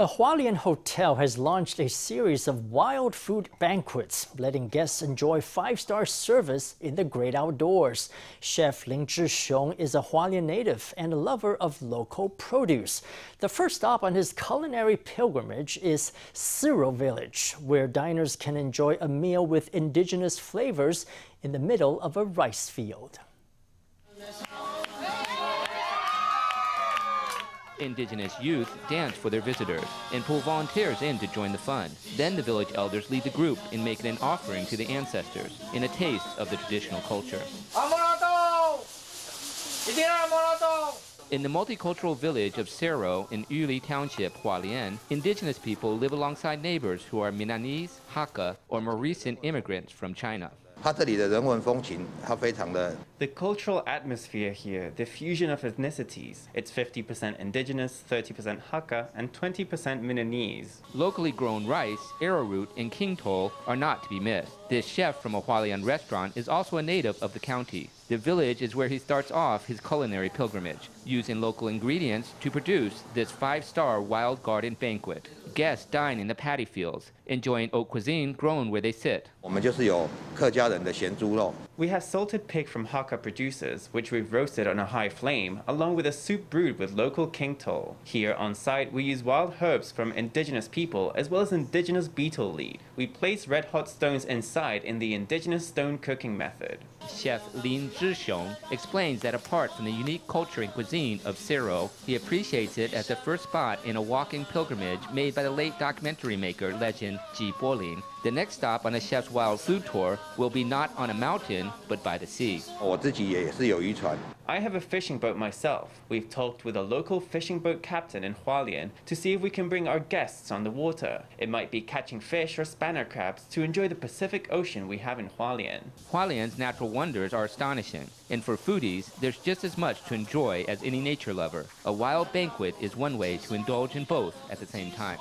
A Hualien hotel has launched a series of wild food banquets, letting guests enjoy five-star service in the great outdoors. Chef Lin Chih-hsiung is a Hualien native and a lover of local produce. The first stop on his culinary pilgrimage is Ceroh Village, where diners can enjoy a meal with indigenous flavors in the middle of a rice field. Indigenous youth dance for their visitors and pull volunteers in to join the fun. Then the village elders lead the group in making an offering to the ancestors in a taste of the traditional culture. In the multicultural village of Ceroh in Yuli Township, Hualien, indigenous people live alongside neighbors who are Minnanese, Hakka, or more recent immigrants from China. The cultural atmosphere here, the fusion of ethnicities. It's 50% indigenous, 30% Hakka, and 20% Minnanese. Locally grown rice, arrowroot, and kingtol are not to be missed. This chef from a Hualien restaurant is also a native of the county. The village is where he starts off his culinary pilgrimage, using local ingredients to produce this five-star wild garden banquet. Guests dine in the paddy fields, enjoying haute cuisine grown where they sit. We have salted pig from Hakka producers, which we've roasted on a high flame, along with a soup brewed with local kingtol. Here on site, we use wild herbs from indigenous people as well as indigenous betel leaf. We place red hot stones inside in the indigenous stone cooking method. Chef Lin Chih-hsiung explains that apart from the unique culture and cuisine of Ceroh, he appreciates it as the first spot in a walking pilgrimage made by the late documentary maker legend Ji Bolin. The next stop on the chef's wild food tour will be not on a mountain, but by the sea. I have a fishing boat myself. We've talked with a local fishing boat captain in Hualien to see if we can bring our guests on the water. It might be catching fish or spanner crabs to enjoy the Pacific Ocean we have in Hualien. Hualien's natural wonders are astonishing, and for foodies, there's just as much to enjoy as any nature lover. A wild banquet is one way to indulge in both at the same time.